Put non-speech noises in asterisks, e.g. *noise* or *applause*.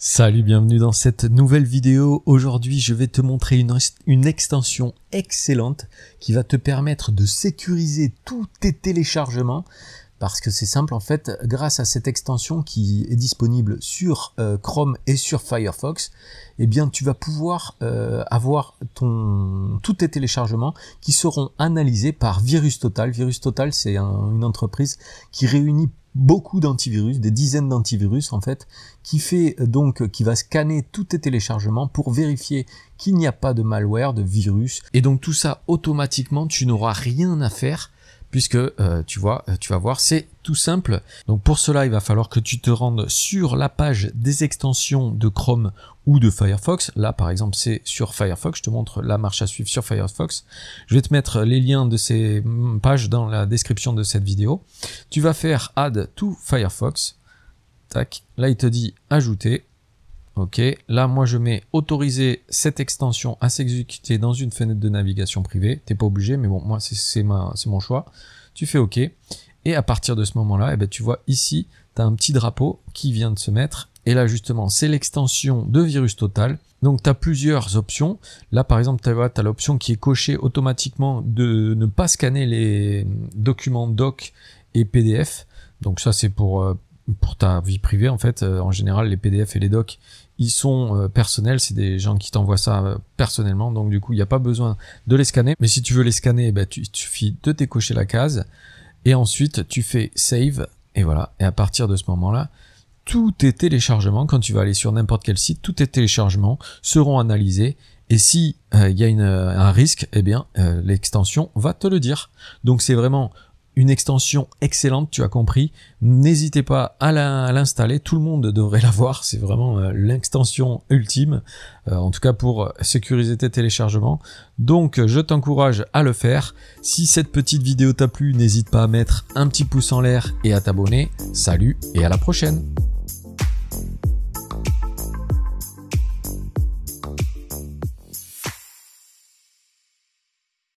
Salut, bienvenue dans cette nouvelle vidéo. Aujourd'hui, je vais te montrer une, extension excellente qui va te permettre de sécuriser tous tes téléchargements parce que c'est simple en fait, grâce à cette extension qui est disponible sur euh, Chrome et sur Firefox, eh bien tu vas pouvoir euh, avoir ton tous tes téléchargements qui seront analysés par Virus Total. Virus Total, c'est une entreprise qui réunit beaucoup d'antivirus, des dizaines d'antivirus en fait, qui fait euh, donc qui va scanner tous tes téléchargements pour vérifier qu'il n'y a pas de malware, de virus, et donc tout ça automatiquement, tu n'auras rien à faire puisque euh, tu vois, euh, tu vas voir, c'est tout simple. Donc pour cela, il va falloir que tu te rendes sur la page des extensions de Chrome ou de Firefox. Là, par exemple, c'est sur Firefox. Je te montre la marche à suivre sur Firefox. Je vais te mettre les liens de ces mm, pages dans la description de cette vidéo. Tu vas faire Add to Firefox. Tac. Là, il te dit ajouter. Ok, là moi je mets autoriser cette extension à s'exécuter dans une fenêtre de navigation privée. T'es pas obligé, mais bon, moi c'est mon choix. Tu fais OK. Et à partir de ce moment-là, eh ben, tu vois ici, tu as un petit drapeau qui vient de se mettre. Et là justement, c'est l'extension de virus total. Donc tu as plusieurs options. Là par exemple, tu as, l'option qui est cochée automatiquement de ne pas scanner les documents doc et PDF. Donc ça c'est pour euh, pour ta vie privée en fait. Euh, en général, les PDF et les docs, ils sont euh, personnels, c'est des gens qui t'envoient ça euh, personnellement, donc du coup il n'y a pas besoin de les scanner. Mais si tu veux les scanner, bah, tu, il suffit de décocher la case et ensuite tu fais save et voilà. Et à partir de ce moment-là, tous tes téléchargements, quand tu vas aller sur n'importe quel site, tous tes téléchargements seront analysés et si il y a une, un risque, eh bien l'extension va te le dire. Donc c'est vraiment une extension excellente, tu as compris. N'hésitez pas à l'installer, tout le monde devrait *laughs* l'avoir, c'est vraiment euh, l'extension ultime, euh, en tout cas pour sécuriser tes téléchargements. Donc je t'encourage à le faire. Si cette petite vidéo t'a plu, n'hésite pas à mettre un petit pouce en l'air et à t'abonner. Salut et à la prochaine